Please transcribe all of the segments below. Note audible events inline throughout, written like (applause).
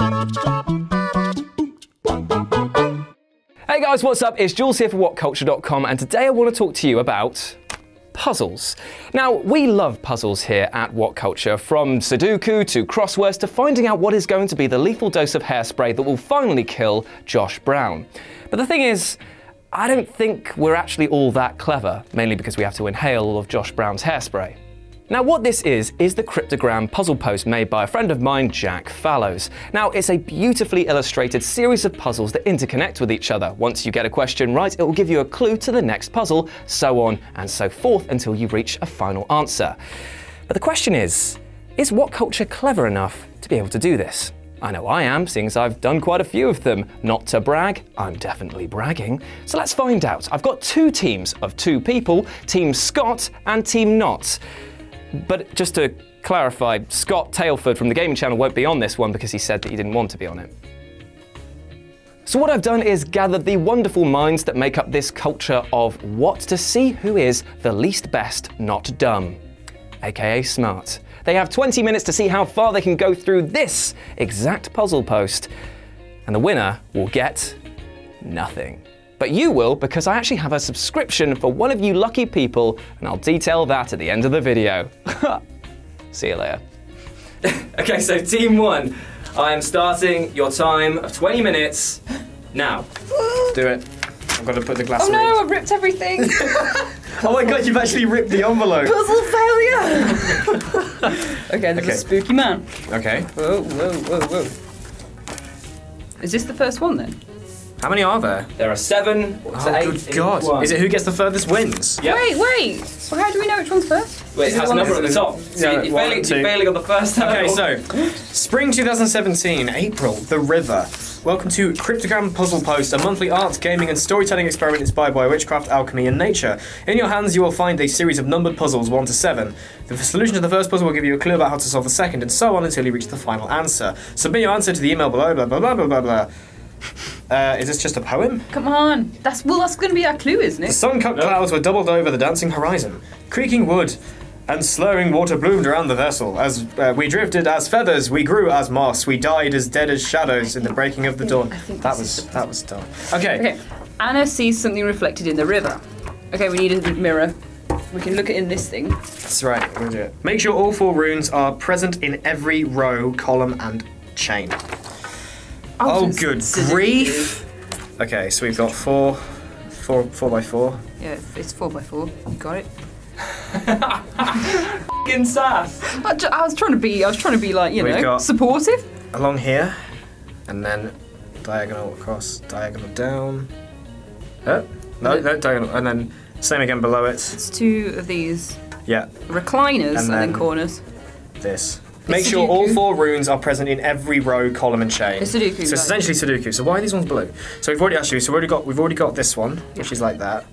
Hey guys, what's up? It's Jules here for WhatCulture.com, and today I want to talk to you about puzzles. Now, we love puzzles here at What Culture, from Sudoku to crosswords to finding out what is going to be the lethal dose of hairspray that will finally kill Josh Brown. But the thing is, I don't think we're actually all that clever, mainly because we have to inhale all of Josh Brown's hairspray. Now what this is, is the cryptogram puzzle post made by a friend of mine, Jack Fallows. Now it's a beautifully illustrated series of puzzles that interconnect with each other. Once you get a question right, it will give you a clue to the next puzzle, so on and so forth until you reach a final answer. But the question is, is What Culture clever enough to be able to do this? I know I am, seeing as I've done quite a few of them. Not to brag, I'm definitely bragging. So let's find out. I've got two teams of two people, Team Scott and Team Not. But just to clarify, Scott Tailford from the Gaming Channel won't be on this one because he said that he didn't want to be on it. So what I've done is gathered the wonderful minds that make up this culture of what to see who is the least best not dumb, aka smart. They have 20 minutes to see how far they can go through this exact puzzle post, and the winner will get nothing. But you will because I actually have a subscription for one of you lucky people, and I'll detail that at the end of the video. (laughs) See you later. (laughs) okay, so team one, I am starting your time of 20 minutes now. (gasps) Do it. I've got to put the glass Oh in. no, I've ripped everything. (laughs) Oh my god, you've actually ripped the envelope. Puzzle failure. okay, there's Okay. a spooky man. Okay. Whoa, whoa, whoa, whoa. Is this the first one then? How many are there? There are seven Oh, to good in god. one. Is it who gets the furthest wins? Yep. Wait, wait. So how do we know which one's first? Wait, Is it has the a number at the top. So Yeah, you're, one, failing, two. you're failing on the first Okay, so spring 2017, April, the river. Welcome to Cryptogram Puzzle Post, a monthly art, gaming, and storytelling experiment inspired by witchcraft, alchemy, and nature. In your hands, you will find a series of numbered puzzles, 1 to 7. The solution to the first puzzle will give you a clue about how to solve the second, and so on until you reach the final answer. Submit your answer to the email below, blah, blah, blah, blah, blah, blah. Uh, is this just a poem? Come on. That's well. That's going to be our clue, isn't it? The sun-cut clouds were doubled over the dancing horizon. Creaking wood and slurring water bloomed around the vessel. As uh, we drifted as feathers, we grew as moss. We died as dead as shadows in the breaking of the dawn. That was that was dumb. Okay. Okay. Anna sees something reflected in the river. Okay, we need a mirror. We can look at it in this thing. that's right. We'll do it. Make sure all four runes are present in every row, column, and chain. Oh, just- good just- grief! Okay, so we've got four, four, four by four. Yeah, it's four by four. You got it. Fucking sass. I, I was trying to be. I was trying to be like you We've know got- supportive. along here, and then diagonal across, diagonal down. Uh, no, no, diagonal, and then same again below it. It's two of these Yeah, recliners And and, then then- corners. this. Make sure all four runes are present in every row, column, and chain. It's Sudoku, So it's right. essentially Sudoku. So why are these ones blue? So we've already actually, so we've already got, we've already got this one, which is like that.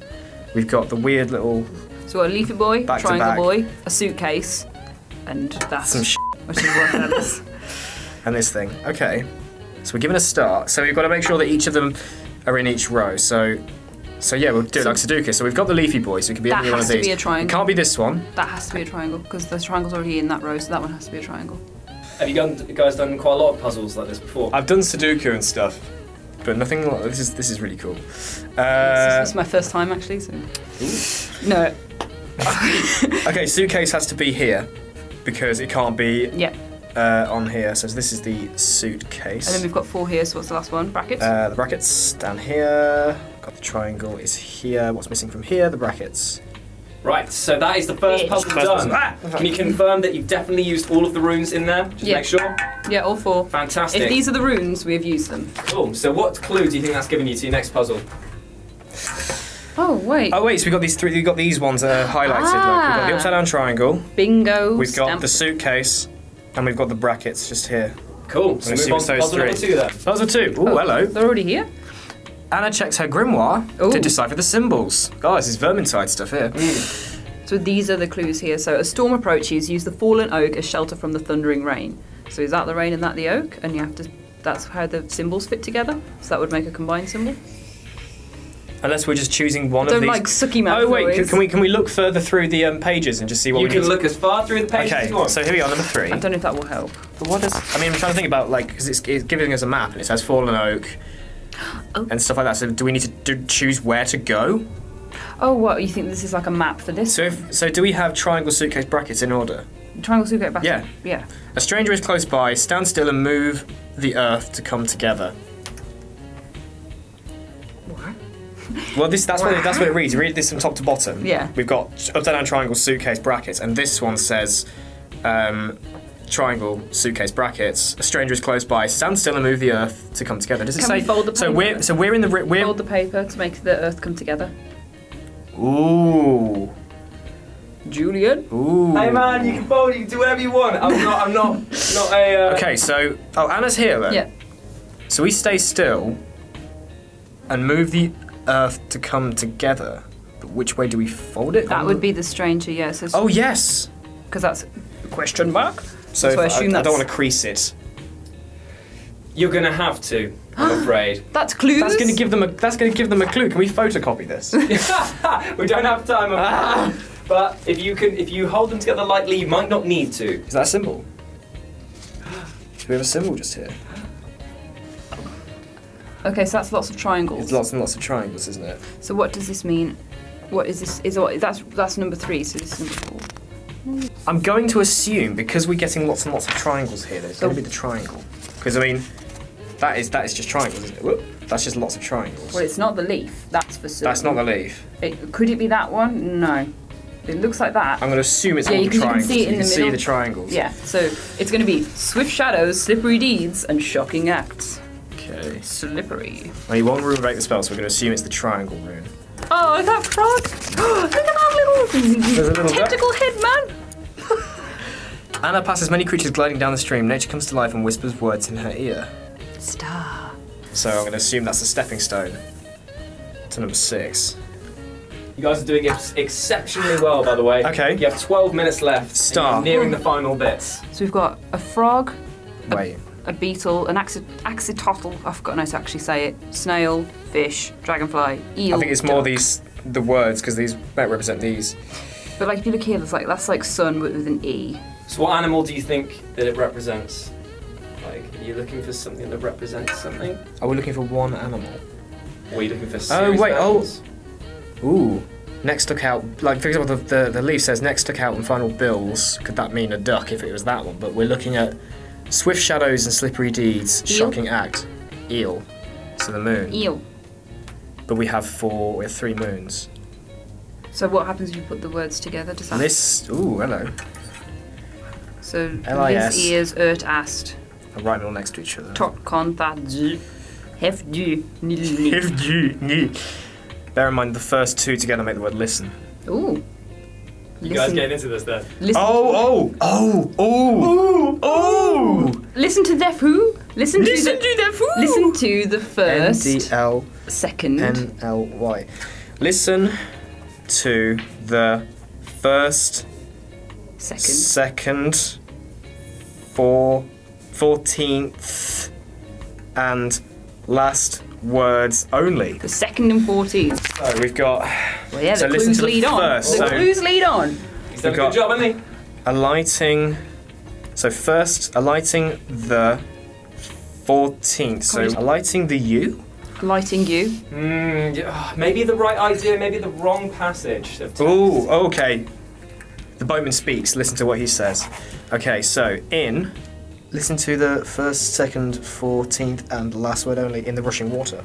We've got the weird little So a leafy boy, Back triangle back. boy, a suitcase, and that's some sh- (laughs) which is is. (laughs) and this thing. Okay. So we're given a start. So we've got to make sure that each of them are in each row. So, so yeah, we'll do it So- like Sudoku. So we've got the leafy boy. So it can be any one has of to these. be a triangle. It can't be this one. That has to be a triangle because the triangle's already in that row, so that one has to be a triangle. Have you guys done quite a lot of puzzles like this before? I've done Sudoku and stuff, but nothing. Like, this is this is really cool. this, Uh, this is my first time actually. So no, (laughs) okay, suitcase has to be here because it can't be yeah. uh, on here. So this is the suitcase. And then we've got four here. So what's the last one? Brackets. Uh, the brackets down here. Got the triangle is here. What's missing from here? The brackets. Right, so that is the first Bitch. puzzle done. puzzle. Ah! Can you confirm that you've definitely used all of the runes in there? Just Yeah. make sure. yeah, all four. Fantastic. If these are the runes, we have used them. Cool. So what clue do you think that's giving you to your next puzzle? Oh wait. Oh wait, so we've got these three. We've got these ones that are highlighted. Look, we've got the Ah. upside down triangle. Bingo. We've got stamp. the suitcase, and we've got the brackets just here. Cool. So Let's move on to those puzzle number three. two then. Those are two. Ooh, Oh, hello. They're already here. Anna checks her grimoire to decipher the symbols. Guys, this is Vermintide stuff here. So these are the clues here. So a storm approaches. Use the fallen oak as shelter from the thundering rain. So is that the rain and that the oak? And you have to. That's how the symbols fit together. So that would make a combined symbol. Unless we're just choosing one Don't of these. like sucky mouth Oh wait, can, can we can we look further through the um, pages and just see what You we can need? look as far through the to... pages Okay, as you want. so here we are, number three. I don't know if that will help. But what does? I mean, I'm trying to think about like because it's, it's giving us a map and it says fallen oak Oh. and stuff like that. So do we need to do, choose where to go? Oh, what? You think this is like a map for this? So if, so do we have triangle suitcase brackets in order? Triangle suitcase brackets. Yeah. Yeah. A stranger is close by. Stand still and move the earth to come together. What? Well, this that's what it, that's what it reads. Read this from top to bottom. Yeah. We've got upside down triangle suitcase brackets, and this one says um, triangle suitcase brackets. A stranger is close by. Stand still and move the earth to come together. Does it Can say? we fold the so we're so we're in the we're Fold the paper to make the earth come together. ooh Julian. ooh. Hey man, you can fold, you can do whatever you want. I'm not, I'm not, not a. Uh... Okay, so oh Anna's here then. Yeah. So we stay still and move the earth to come together. But which way do we fold it? That would be the stranger. Yeah. So. Oh yes. Because that's a question mark. So So I assume I, I don't want to crease it. You're gonna have to, I'm afraid. That's clues. That's going to give them a. That's going to give them a clue. Can we photocopy this? (laughs) (laughs) we don't have time, Ah. but if you can, if you hold them together lightly, you might not need to. Is that a symbol? (gasps) Do we have a symbol just here? Okay, so that's lots of triangles. It's lots and lots of triangles, isn't it? So what does this mean? What is this? Is what? That's that's number three. So this is number four. I'm going to assume because we're getting lots and lots of triangles here, there's going to be the triangle. Because I mean, that is that is just triangles, isn't it? Whoop. That's just lots of triangles. Well, it's not the leaf. That's for certain. That's not the leaf. It, could it be that one? No. It looks like that. I'm going to assume it's Yeah, all you the can- you can see it in you the can see middle. the triangles. Yeah. So it's going to be swift shadows, slippery deeds, and shocking acts. Okay. Slippery. Well, Only one rune break the spell, so we're going to assume it's the triangle rune. Oh, is that frog! (gasps) Look at that little, There's a little duck. tentacle head, man. (laughs) Anna passes many creatures gliding down the stream. Nature comes to life and whispers words in her ear. Star. So I'm going to assume that's a stepping stone to number six. You guys are doing ex- exceptionally well, by the way. Okay. You have 12 minutes left. and Star. you're nearing the final bits. So we've got a frog, Wait. A beetle, an axi- axitotl. I've forgotten how to actually say it. Snail, fish, dragonfly, eel. I think it's more duck. these the words because these might represent these. But like if you look here, that's like that's like sun but with an e. So, what animal do you think that it represents? Like, are you looking for something that represents something? Are we looking for one animal? Or are you looking for Oh, wait, of oh. Ooh. Next stuck out, like for example, the, the, the leaf says next stuck out and final bills. Could that mean a duck if it was that one? But we're looking at swift shadows and slippery deeds, Eel? shocking act, eel. So the moon. Eel. But we have four, we have three moons. So what happens if you put the words together? Does that? This, ooh, hello. So LIS. Ears ert ast. I'll write all next to each other. That. Hef du. nil- If you need. Bear in mind the first two together make the word listen. Ooh. You guys Listen. getting into this then? Listen. Oh, oh, oh, oh, oh! Listen to the who. Listen, Listen to to the who. Listen to the N first, D L second, N L Y. Listen to the first, second, second, four, fourteenth, and last words only. the second and fourteenth. So we've got Well, yeah, So the listen clues to the lead on. first, The so- clues lead on. He's done a good job, hasn't he? alighting. So first, alighting the fourteenth. So alighting the U. Lighting you. Mm, yeah, ah, maybe the right idea, maybe the wrong passage. Oh, okay. The boatman speaks. Listen to what he says. Okay, so in. Listen to the first, second, fourteenth, and last word only in the rushing water.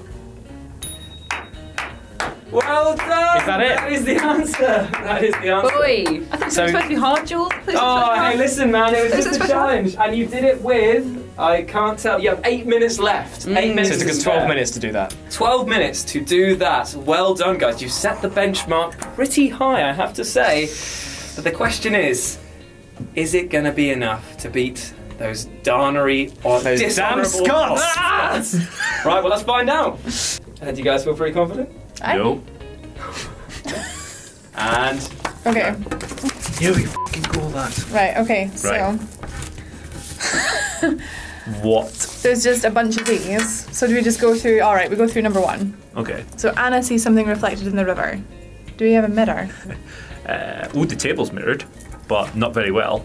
Well done! Is that it? That is the answer. That is the answer. Boy, I thought it was supposed to be hard, Jules. I thought it was supposed to Oh, be hey, listen, man, it was just a special. challenge, and you did it with. I can't tell. You have eight minutes left. Eight Mm. minutes. So it took us 12 minutes to do that. 12 minutes to do that. Well done, guys. You've set the benchmark pretty high, I have to say. But the question is is it going to be enough to beat those darnery or Those damn Scots! Scots? (laughs) right, well, let's find out. Uh, do you guys feel pretty confident? I- (laughs) And Okay. Here we fucking call that. Right. Okay. So Right. (laughs) What there's just a bunch of these. So do we just go through? All right, we go through number one. Okay. So Anna sees something reflected in the river. Do we have a mirror? (laughs) Uh, ooh, the table's mirrored, but not very well.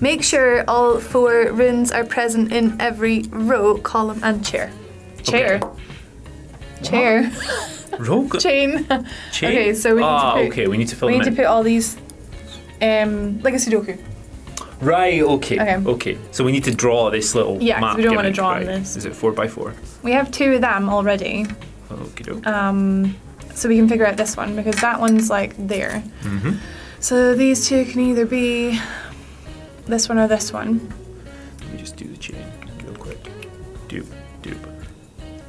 Make sure all four runes are present in every row, column, and chair. Chair. Chair. (laughs) Rogue. Chain. Chain? Okay, so we need to ah, put- okay, we need to fill we need to put all these, um, like a Sudoku. Right, okay. Okay. Okay. So we need to draw this little Yeah, map. we don't wanna gimmick, draw on right? this. Is it four by four? We have two of them already, Okay, doke. um, so we can figure out this one because that one's like there. Mhm. So these two can either be this one or this one.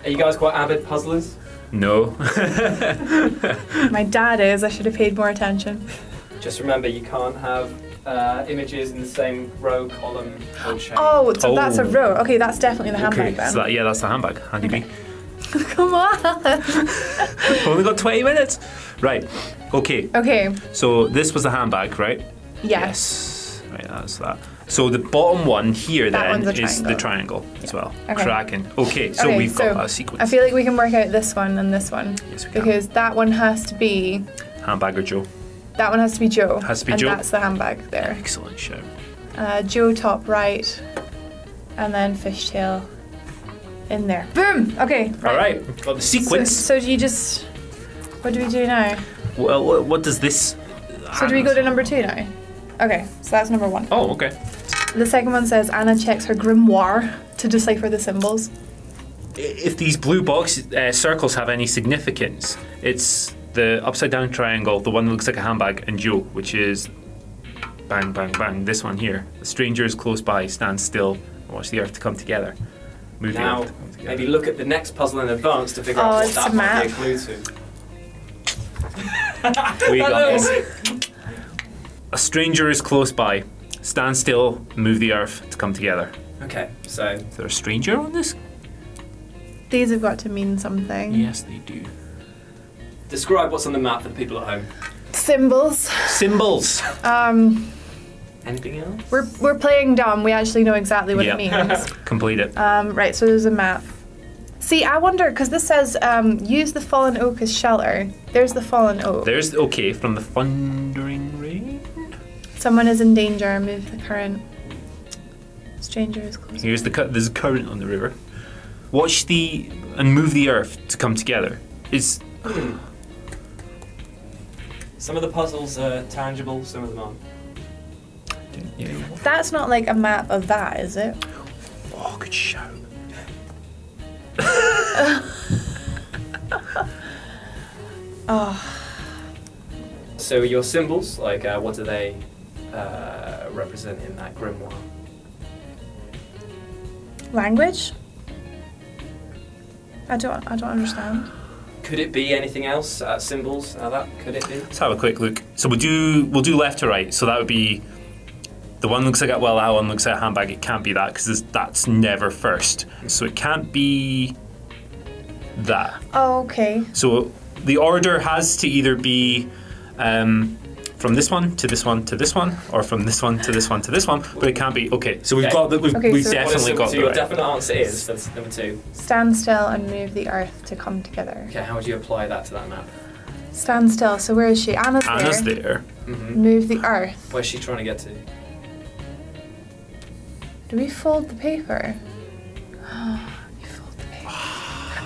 Are you guys quite avid puzzlers? No. (laughs) My dad is. I should have paid more attention. Just remember, you can't have uh, images in the same row, column, or chain. Oh, so that's a Oh. row. Okay, that's definitely the handbag okay. then. So that, yeah, that's the handbag. Handy Okay. me. (laughs) Come on. (laughs) Only got 20 minutes. Right. Okay. Okay. So this was the handbag, right? Yes. Yes. Right, that's that. So the bottom one here That then is the triangle. triangle as well. Okay. Cracking. Okay, so Okay, we've got a sequence. I feel like we can work out this one and this one yes, we can. because that one has to be handbag or Joe. that one has to be Joe. Has to be and Joe. that's the handbag there. Excellent show. Uh, Joe top right, and then fishtail in there. Boom. Okay. All right, got the So, sequence. so do you just what do we do now? well, what, what does this? So do we go to number two now? Okay, so that's number one. Oh, okay. The second one says Anna checks her grimoire to decipher the symbols. If these blue box uh, circles have any significance, it's the upside down triangle, the one that looks like a handbag, and Joe, which is bang, bang, bang. This one here. The stranger is close by. Stand still and watch the earth to come together. Move Now, to come together. maybe look at the next puzzle in advance to figure Oh, out what that a might be a clue to. we got (laughs) this. A stranger is close by. Stand still. Move the earth to come together. Okay, so Is there a stranger on this? These have got to mean something. Yes, they do. describe what's on the map for the people at home. Symbols. Symbols. Um, Anything else? we're we're playing dumb. We actually know exactly what Yeah. it means. (laughs) Complete it. Um, right, so there's a map. See, I wonder because this says um, use the fallen oak as shelter. There's the fallen oak. There's okay from the thundering rain. Someone is in danger. Move the current. Stranger is close. Here's the cu- there's a current on the river. Watch the and move the earth to come together. Is (clears throat) Some of the puzzles are tangible, some of them aren't. That's not like a map of that, is it? oh good shout. Oh, (laughs) So your symbols, like uh, what do they uh, represent in that grimoire? language. I don't. I don't understand. Could it be anything else? Uh, symbols? Uh, that could it be? Let's have a quick look. So we'll do we'll do left to right. So that would be the one looks like a well, that one looks like a handbag. It can't be that because that's never first. So it can't be that. Oh, okay. So the order has to either be um, from this one to this one to this one, or from this one to this one to this one. But it can't be. Okay, so we've Okay. got the, we've, Okay, we've so- definitely got so the your right. definite answer is for number two. Stand still and move the earth to come together. Okay, how would you apply that to that map? Stand still. So where is she? Anna's, Anna's there. there. hmm Move the earth. Where's she trying to get to? Do we fold the paper? (gasps) (gasps)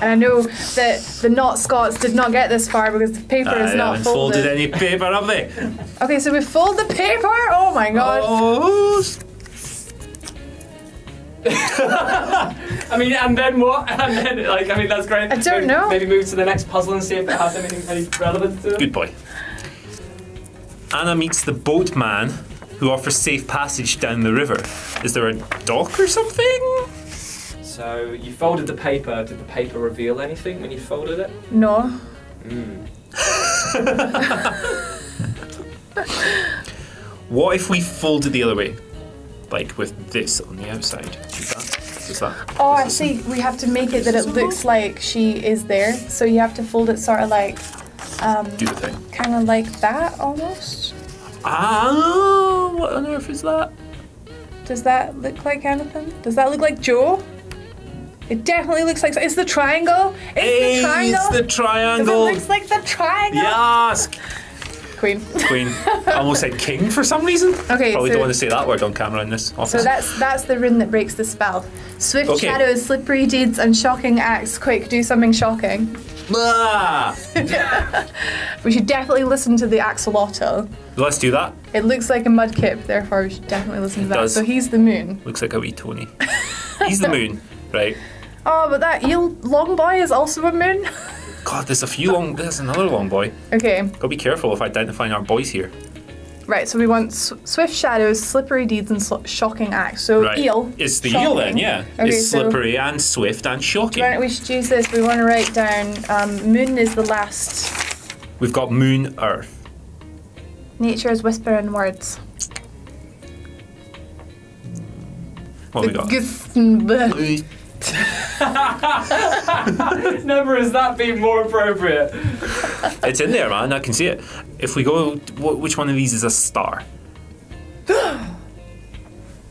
And I know that the not Scots did not get this far because the paper I is ah, not haven't folded. folded any paper, have they? Okay, so we fold the paper. Oh my god. Oh, (laughs) I mean, and then what? (laughs) And then, like, I mean, that's great. I don't Maybe- know. Maybe move to the next puzzle and see if it has anything any relevant to it. Good boy. Anna meets the boatman who offers safe passage down the river. Is there a dock or something? So you folded the paper. Did the paper reveal anything when you folded it? No. Mm. (laughs) What if we folded the other way? Like with this on the outside. Do that. That. Oh, I see. We have to make it that it looks like she is there. So you have to fold it sort of like, um, Do the thing. kind of like that almost. Ah, what on earth is that? Does that look like anything? Does that look like Joe? It definitely looks like. It's the triangle. It's Hey, the triangle. it's the triangle. It looks like the triangle. Yes! Queen. Queen. (laughs) I almost said king for some reason. Okay, Probably so- don't want to say that word on camera in this office. So that's that's the rune that breaks the spell. Swift Okay. shadows, slippery deeds, and shocking acts. Quick, do something shocking. Ah! (laughs) We should definitely listen to the axolotl. Let's do that. It looks like a mudkip, therefore we should definitely listen to that. does. So he's the moon. Looks like a wee Tony. (laughs) He's the moon, right? Oh, but that eel long boy is also a moon. (laughs) God, there's a few long. There's another long boy. okay, Gotta be careful of identifying our boys here. right. So we want swift shadows, slippery deeds, and sl- shocking acts. So Right. eel. It's the eel then, yeah. Okay, it's so- slippery and swift and shocking. Right, we should use this. We want to write down um, moon is the last. We've got moon, earth. Nature is whispering words. What have we got? (laughs) Gusnb- (laughs) Never has that been more appropriate. It's in there, man. I can see it. If we go, wh- which one of these is a star? (gasps)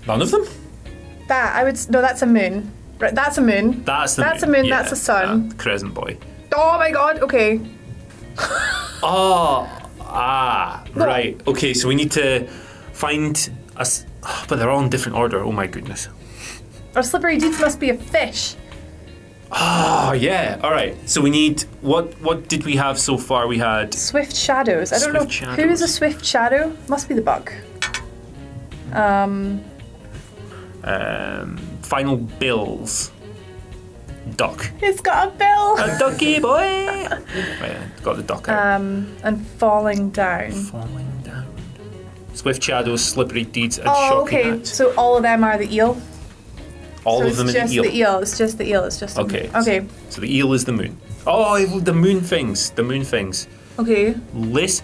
None of them. That I would s- no. That's a moon. Right, that's a moon. That's the That's moon. a moon, Yeah, that's a sun. that crescent boy. Oh my god. Okay. Oh, (laughs) ah, right. Okay, so we need to find us, but they're all in different order. Oh my goodness. Our slippery deeds must be a fish. Oh yeah. All right. So we need what? What did we have so far? We had Swift shadows. I don't Swift know who is a swift shadow. Must be the bug. Um. um, final bills. Duck. It's got a bill. A ducky (laughs) boy. right, got the duck out. Um. And falling down. Falling down. Swift shadows, slippery deeds, and Oh, shocking okay. acts. So all of them are the eel. All so of it's them in just the eel. the eel. It's just the eel. It's just the Okay. moon. Okay. So the eel is the moon. Oh, the moon things. The moon things. Okay. Lis.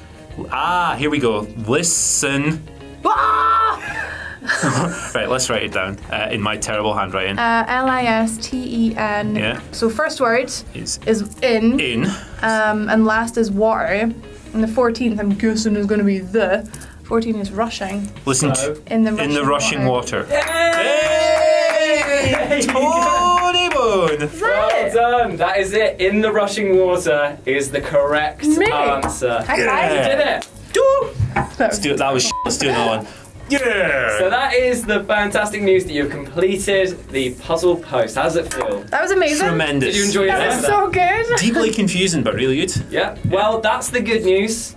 Ah, here we go. Listen. Ah! (laughs) Right, let's write it down uh, in my terrible handwriting. Uh, L I S T E N. Yeah. So first word is is in, in. um, and last is water. And the fourteenth, I'm guessing, is going to be the. Fourteen is rushing. Listen So- In the in the rushing water. Hey! Tony Boone. Is that Well it? done. That is it. In the rushing water is the correct Me. answer. High You did it. Let's do it. That was. Let's do another one. Yeah. So that is the fantastic news that you've completed the puzzle post. How does it feel? That was amazing. Tremendous. Did you enjoy That it? was so good. Deeply confusing, but really good. Yeah. Well, that's the good news.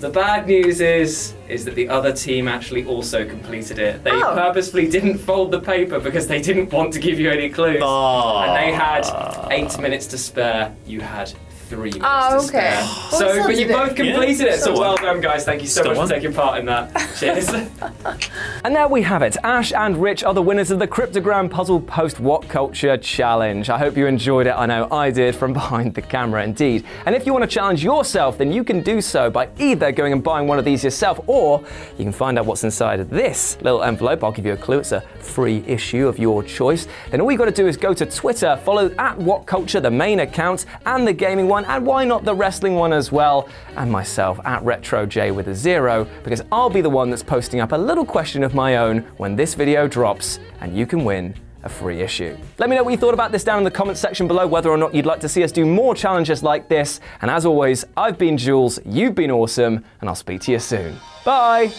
The bad news is is that the other team actually also completed it. They Oh. purposefully didn't fold the paper because they didn't want to give you any clues. Oh. And they had eight minutes to spare. You had three minutes Oh, to okay. spare. Well, so, but you both completed it. So well done, guys. Thank you so Still much won. for taking part in that. Cheers. (laughs) And there we have it. Ash and Rich are the winners of the Cryptogram Puzzle Post What Culture Challenge. I hope you enjoyed it. I know I did from (laughs) behind the camera indeed. And if you want to challenge yourself, then you can do so by either going and buying one of these yourself or you can find out what's inside of this little envelope. I'll give you a clue. It's a free issue of your choice. Then all you got to do is go to Twitter, follow at What Culture, the main account, and the gaming one, and why not the wrestling one as well, and myself at RetroJ with a zero, because I'll be the one that's posting up a little question of my own when this video drops, and you can win a free issue. Let me know what you thought about this down in the comments section below, whether or not you'd like to see us do more challenges like this. And as always, I've been Jules, you've been awesome, and I'll speak to you soon. Bye!